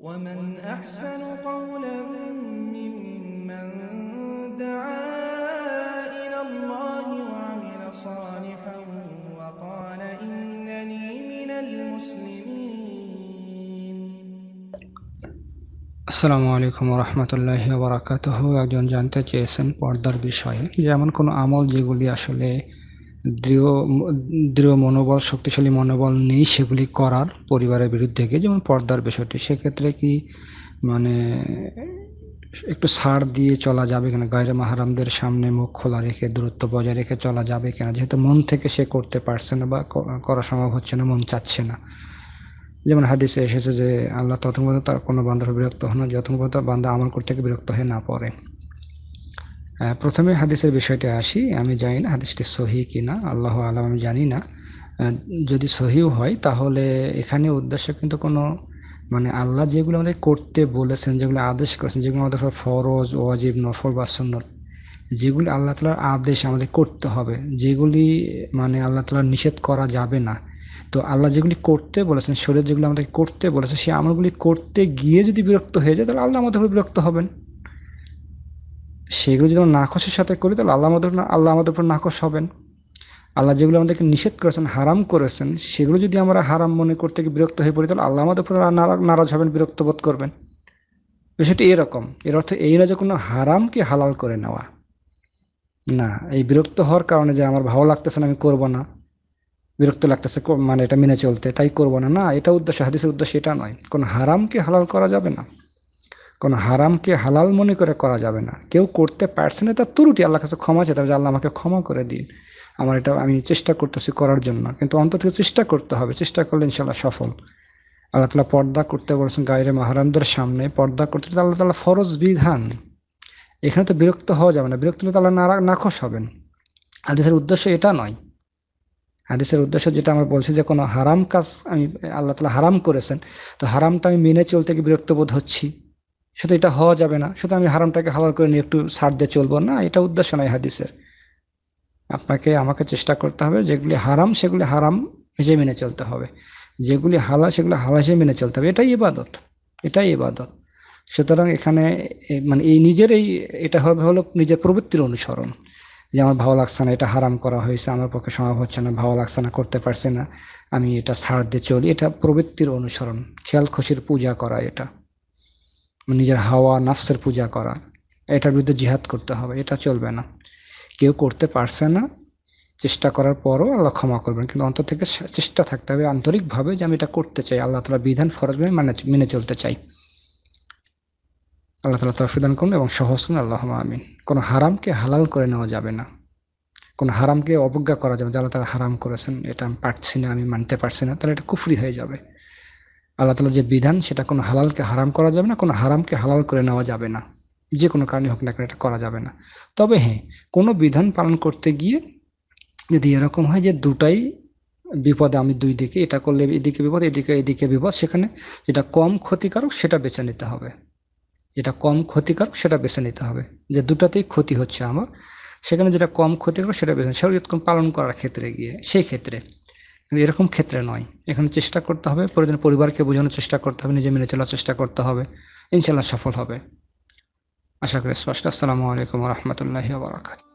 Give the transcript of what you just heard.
ومن أحسن قولا ممن دعا إلى الله وعمل صالحا وقال إنني من المسلمين আসসালামু আলাইকুম রহমতুল্লাহি বারাকাতুহ একজন জানতে চেয়েছেন পর্দার বিষয়ে যেমন কোনো আমল যেগুলি আসলে দৃঢ় দৃঢ় মনোবল, শক্তিশালী মনোবল নেই সেগুলি করার পরিবারের বিরুদ্ধে গিয়ে। যেমন পর্দার বিষয়টি, সেক্ষেত্রে কি মানে একটু ছাড় দিয়ে চলা যাবে কিনা? গায়ের মাহারামদের সামনে মুখ খোলা রেখে, দূরত্ব বজায় রেখে চলা যাবে কিনা? যেহেতু মন থেকে সে করতে পারছে না বা করা সম্ভব হচ্ছে না, মন চাচ্ছে না। যেমন হাদিসে এসেছে যে, আল্লাহ পর্যন্ত তার কোনো বান্দার বিরক্ত হন যতক্ষণ পর্যন্ত বান্দা আমল করতে বিরক্ত হয়ে না পড়ে। প্রথমে হাদিসের বিষয়টা আসি। আমি জানি না হাদিসটি সহি কিনা, আল্লাহ আলাম, আমি জানি না। যদি সহিও হয়, তাহলে এখানে উদ্দেশ্য কিন্তু কোনো মানে আল্লাহ যেগুলো আমাদের করতে বলেছেন, যেগুলো আদেশ করেছেন, যেগুলো আমাদের ফরজ, ওয়াজিব, নফল বা সুন্নত, যেগুলি আল্লাহ তালার আদেশ আমাদের করতে হবে। যেগুলি মানে আল্লাহ তালার নিষেধ করা যাবে না। তো আল্লাহ যেগুলি করতে বলেছেন শরীর যেগুলো আমাদেরকে করতে বলেছে, সেই আমলগুলি করতে গিয়ে যদি বিরক্ত হয়ে যায়, তাহলে আল্লাহ আমাদের বিরক্ত হবেন। সেগুলো যদি নাকশের সাথে করি, তাহলে আল্লাহ আমাদের আল্লাহ আমাদের উপর নাকশ হবেন। আল্লাহ যেগুলো আমাদেরকে নিষেধ করেছেন, হারাম করেছেন, সেগুলো যদি আমরা হারাম মনে করতে গিয়ে বিরক্ত হয়ে পড়ি, তাহলে আল্লাহ আমাদের উপর নারা- নারাজ হবেন, বিরক্ত বোধ করবেন। বিষয়টি এরকম। এর অর্থ এই না যে কোনো হারামকে হালাল করে নেওয়া। না, এই বিরক্ত হওয়ার কারণে যে আমার ভালো লাগতেছে না, আমি করব না। বিরক্ত লাগতেছে মানে এটা মেনে চলতে, তাই করব না। না, এটা উদ্দেশ্য, হাদিসের উদ্দেশ্য এটা নয়। কোনো হারামকে হালাল করা যাবে না। কোনো হারামকে হালাল মনে করে করা যাবে না। কেউ করতে পারছে না, তার ত্রুটি আল্লাহ কাছে ক্ষমা হবে যে, আল্লাহ, আমাকে ক্ষমা করে দিন। আমার এটা, আমি চেষ্টা করতেছি করার জন্য। কিন্তু অন্তত থেকে চেষ্টা করতে হবে। চেষ্টা করলে ইনশাল্লাহ সফল। আল্লাহ তালা পর্দা করতে বলেছেন গায়ের মাহারামদের সামনে। পর্দা করতে আল্লাহ তালা ফরজ বিধান। এখানে তো বিরক্ত হওয়া যাবে না। বিরক্ত হলে তাহলে নারা, নাখোশ হবেন। হাদিসের উদ্দেশ্য এটা নয়। হাদিসের উদ্দেশ্য যেটা আমরা বলছি যে, কোনো হারাম কাজ আমি, আল্লাহ তালা হারাম করেছেন। তো হারামটা আমি মেনে চলতে গিয়ে বিরক্ত বোধ হচ্ছি। শুধু এটা হওয়া যাবে না, শুধু আমি হারামটাকে হালাল করে নিয়ে একটু ছাড় দিয়ে চলবো, না, এটা উদ্দেশ্য নয় হাদিসের। আপনাকে, আমাকে চেষ্টা করতে হবে যেগুলি হারাম, সেগুলি হারাম হিসেবে মেনে চলতে হবে। যেগুলি হালাল, সেগুলি হালাল হিসেবে মেনে চলতে হবে। এটাই ইবাদত এটাই ইবাদত। সুতরাং এখানে মানে এই নিজের এই, এটা হবে হলো নিজের প্রবৃত্তির অনুসরণ। যে আমার ভালো লাগছে না, এটা হারাম করা হয়েছে, আমার পক্ষে সম্ভব হচ্ছে না, ভালো লাগছে না, করতে পারছে না, আমি এটা ছাড় দিয়ে চলি। এটা প্রবৃত্তির অনুসরণ, খেয়াল খুশির পূজা করা এটা। নিজের হাওয়া, নাফসের পূজা করা, এটার বিরুদ্ধে জিহাদ করতে হবে, এটা চলবে না। কেউ করতে পারছে না, চেষ্টা করার পরও আল্লাহ ক্ষমা করবেন, কিন্তু অন্তর থেকে চেষ্টা থাকতে হবে আন্তরিকভাবে যে আমি এটা করতে চাই, আল্লাহ তালা বিধান, ফরজ মেনে মানে চলতে চাই। আল্লাহ তালা তরফিদান করুন এবং সহজ করুন আল্লাহ আমিন। কোনো হারামকে হালাল করে নেওয়া যাবে না। কোনো হারামকে অবজ্ঞা করা যাবে যে আল্লাহ তালা হারাম করেছেন, এটা আমি পারছি না, আমি মানতে পারছি না, তাহলে এটা কুফরি হয়ে যাবে। আল্লাহ তালা যে বিধান, সেটা কোনো হালালকে হারাম করা যাবে না, কোনো হারামকে হালাল করে নেওয়া যাবে না। যে কোনো কারণে হোক না কেন এটা করা যাবে না। তবে হ্যাঁ কোনো বিধান পালন করতে গিয়ে যদি এরকম হয় যে দুটাই বিপদে আমি দুই দিকে, এটা করলে এদিকে বিপদ, এদিকে এদিকে বিপদ, সেখানে যেটা কম ক্ষতিকারক সেটা বেছে নিতে হবে। যেটা কম ক্ষতিকারক সেটা বেছে নিতে হবে। যে দুটাতেই ক্ষতি হচ্ছে আমার, সেখানে যেটা কম ক্ষতিকারক সেটা বেছে শরীয়ত পালন করার ক্ষেত্রে গিয়ে, সেই ক্ষেত্রে। কিন্তু এরকম ক্ষেত্রে নয়। এখানে চেষ্টা করতে হবে, প্রয়োজন পরিবারকে বোঝানোর চেষ্টা করতে হবে, নিজে মেনে চলার চেষ্টা করতে হবে। ইনশাল্লাহ সফল হবে। আশা করি স্পষ্ট। আসসালামু আলাইকুম রহমতুল্লাহি বারাকাত